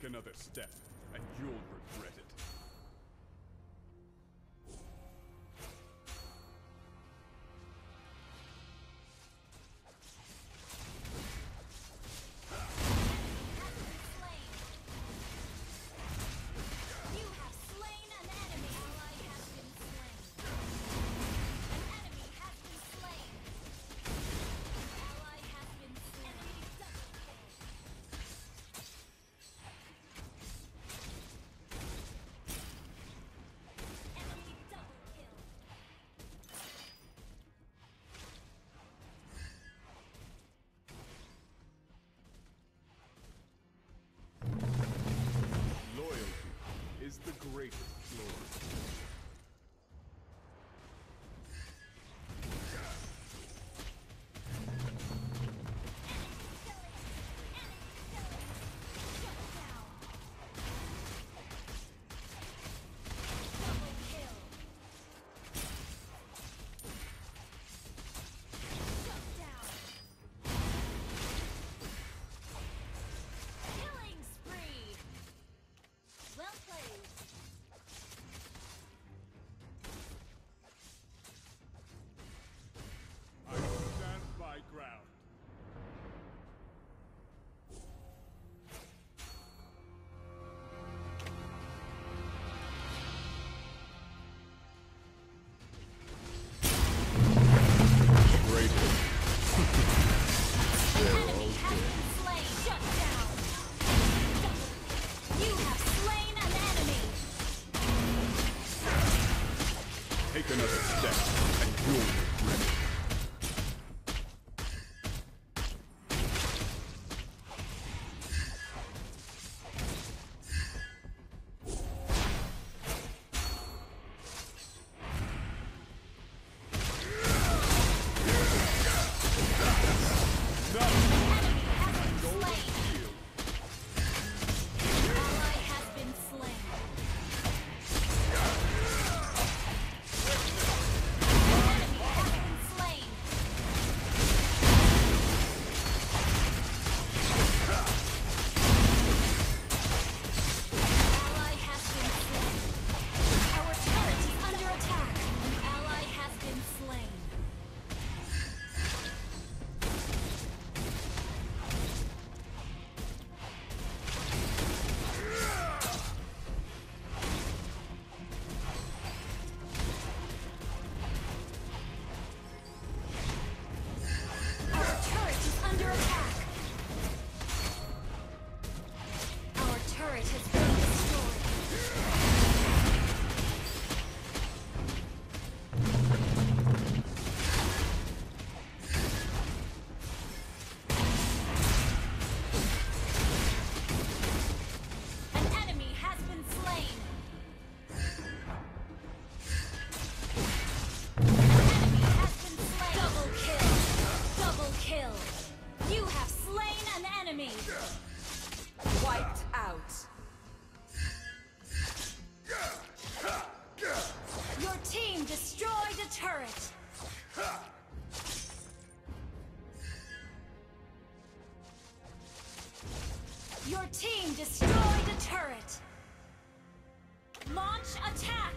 Take another step, and you'll regret it. Take another step, and you'll regret it. under attack. Your team destroyed a turret. Launch attack!